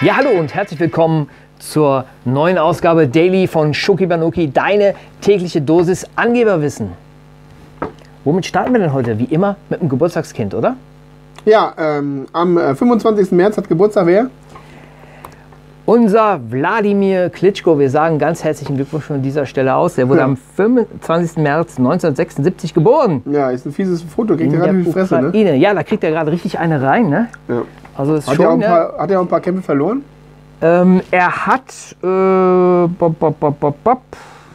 Ja, hallo und herzlich willkommen zur neuen Ausgabe Daily von Schoki Banoki, deine tägliche Dosis Angeberwissen. Womit starten wir denn heute? Wie immer mit dem Geburtstagskind, oder? Ja, ähm, am äh, 25. März hat Geburtstag wer? Unser Wladimir Klitschko, wir sagen ganz herzlichen Glückwunsch von dieser Stelle aus. Der wurde Ja. am 25. März 1976 geboren. Ja, ist ein fieses Foto, kriegt er gerade die Fresse, ne? Ja, da kriegt er gerade richtig eine rein. Ne? Ja. Also ist Hat, er auch schon, ein ne? paar, hat er auch ein paar Kämpfe verloren? ähm, er hat, äh, bop, bop, bop.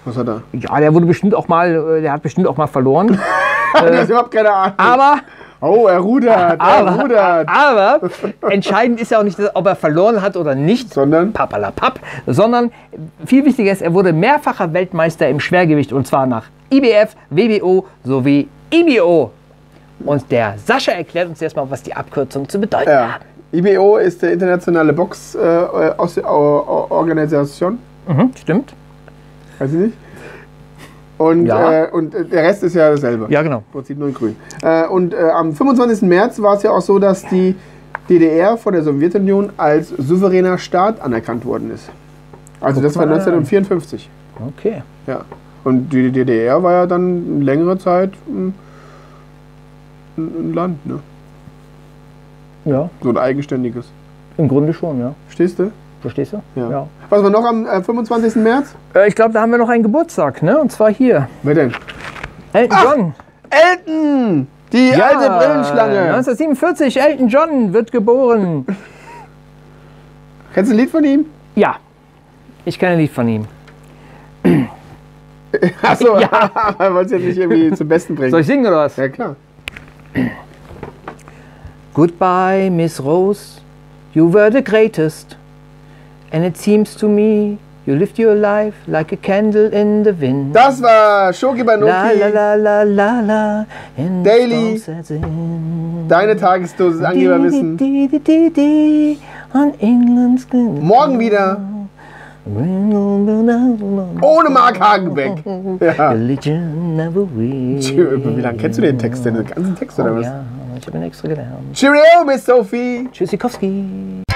Was hat er? ja, der wurde bestimmt auch mal, äh, der hat bestimmt auch mal verloren. Hat er überhaupt keine Ahnung. aber, Oh, er rudert, er aber, rudert. aber, entscheidend ist ja auch nicht, ob er verloren hat oder nicht. Sondern? Papalapap, sondern viel wichtiger ist, er wurde mehrfacher Weltmeister im Schwergewicht und zwar nach IBF, WBO sowie IBO. Und der Sascha erklärt uns jetzt mal, was die Abkürzung zu bedeuten Ja. hat. IBO ist der internationale Box-Organisation. Mhm, stimmt. Weiß ich nicht. Und, Ja. äh, und äh, der Rest ist ja dasselbe. Ja, genau. Prinzip nur in grün. Äh, und äh, am 25. März war es ja auch so, dass die DDR von der Sowjetunion als souveräner Staat anerkannt worden ist. Also das war mal. 1954. Okay. Ja. Und die DDR war ja dann längere Zeit ein ein Land, ne? Ja, So ein eigenständiges. im Grunde schon, ja. Verstehst du? Verstehst du? Ja. Was war noch am äh, 25. März? Äh, ich glaube, da haben wir noch einen Geburtstag, ne? Und zwar hier. Wer denn? Elton John. Elton! Die alte Brillenschlange. 1947, Elton John wird geboren. Kennst du ein Lied von ihm? Ja, ich kenne ein Lied von ihm. Achso, Ja. ja. wollte es jetzt nicht irgendwie zum Besten bringen. Soll ich singen oder was? ja, klar. Goodbye, Miss Rose. You were the greatest. And it seems to me you lived your life like a candle in the wind. Das war Shoki La la la la la la. The Daily. deine Tagesdosis Angeberwissen. On England's Morgen wieder ohne Mark Hagenbeck. Ja. Religion never will. Wie lange kennst du den Text denn? Den ganzen Text oder Oh, was? Chip and Nick's, look at. Cheerio, Miss Sophie. Tchusikowski.